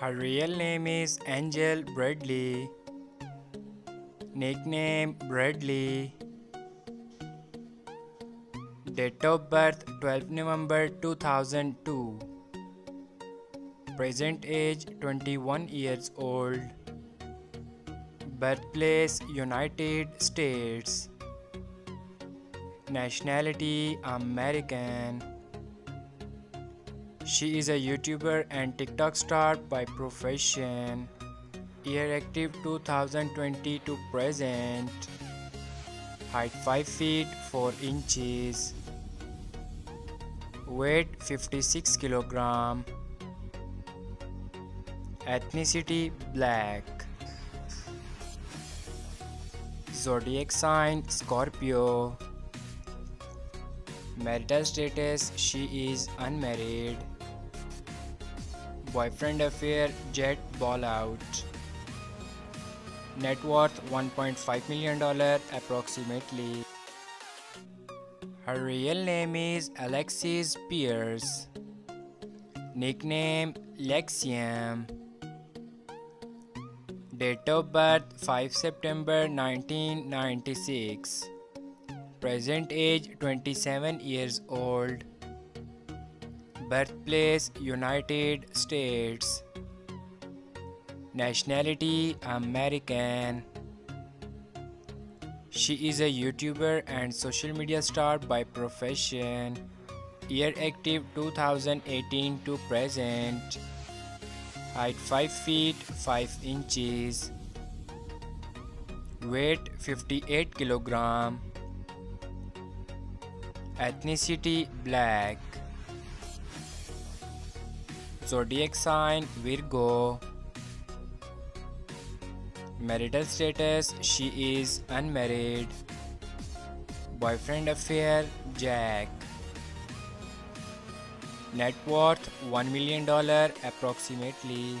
Her real name is Angel Bradley. Nickname Bradley. Date of birth 12 November 2002. Present age 21 years old. Birthplace United States. Nationality American. She is a YouTuber and TikTok star by profession. Year active 2020 to present. Height 5 feet 4 inches. Weight 56 kilogram. Ethnicity black. Zodiac sign Scorpio. Marital status she is unmarried. Boyfriend affair jet ball out. Net worth 1.5 million dollar approximately. Her real name is Alexis Pierce. Nickname Lexxiam. Date of birth 5 September 1996. Present age 27 years old. Birthplace United States. Nationality American. She is a YouTuber and social media star by profession. Year active 2018 to present. Height 5 feet 5 inches. Weight 58 kilogram. Ethnicity black. Zodiac sign Virgo. Marital status she is unmarried. Boyfriend affair Jack. Net worth $1 million approximately.